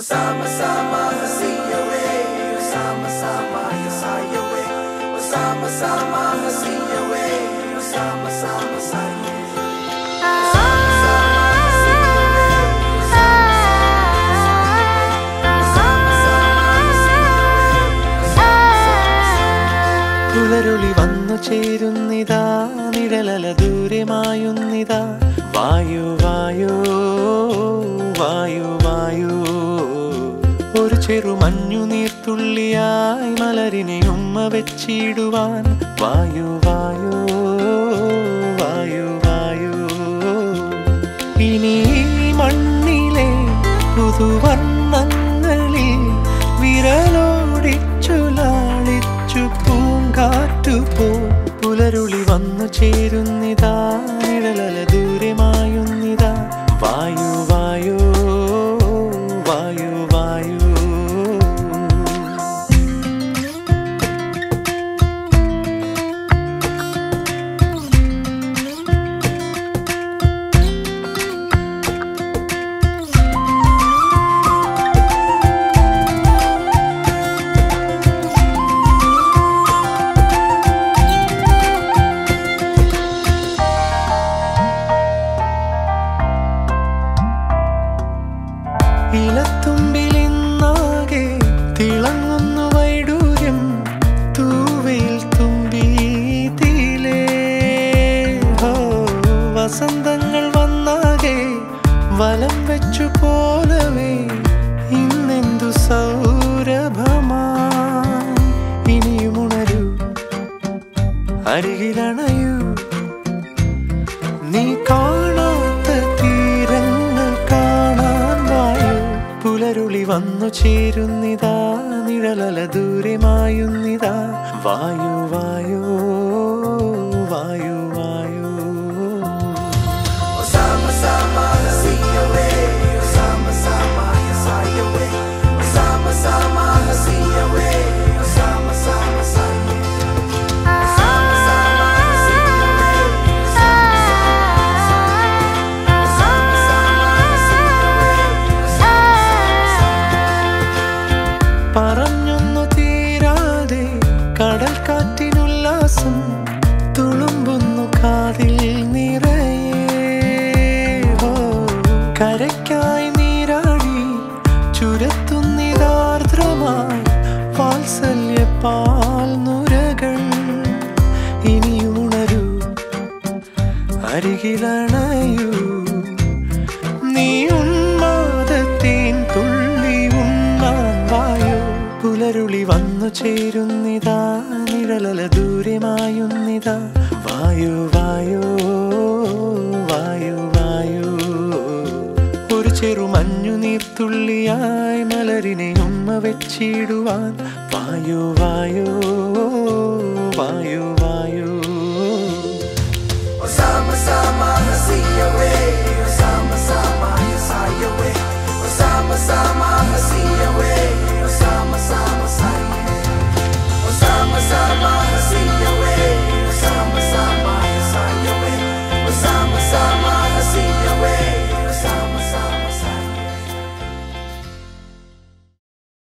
Sama-sama hasiyawe Sama-sama yasayawe Sama-sama hasiyawe Sama-sama sayawe പുലരുളി വന്നു ചേരുന്നിതാ നിഴലല ദൂരമായുന്നിതാ വായു വായു വായു ഒരു ചെറു മഞ്ഞു നീർത്തുള്ളിയായി മലരിനെ ഉമ്മ വെച്ചിടുവാൻ. വായു വായു വായു വായു. ഇനി മണ്ണിലെ പുതുവർണങ്ങളിൽ വിരലോടിച്ചു ലാളിച്ചു പൂങ്കാറ്റു പോ പുലരുളി വന്നു ചേരുന്നിതാ നിഴലല വസന്തങ്ങൾ വന്നാകെ വലം വെച്ചു പോലവേ ഇന്നെന്തു സൗരഭമാ ഇനിയും ഉണരൂ അരികിലണയൂ. നീ കാണാത്ത തീരങ്ങൾ കാണാൻ വായു. പുലരുളി വന്നു ചേരുന്നിതാ നിഴലല ദൂരമായുന്നിതാ. വായു വായു. കരയ്ക്കായി നീരാടി ചുരത്തുന്നിതാർദ്രമായി വാത്സല്യ പാൽ നുരകൾ ഇനിയും ഉണരൂ അരികിലണയൂ. നീ തുള്ളി പുലരുളി വന്നു ചേരുന്നിതാ നിഴലല ദൂരമായുന്നിതാ. വായോ വായു. ഒരു ചെറു മഞ്ഞു നീർത്തുള്ളിയായി മലരിനെ ഉമ്മ വെച്ചിടുവാൻ. വായോ വായു.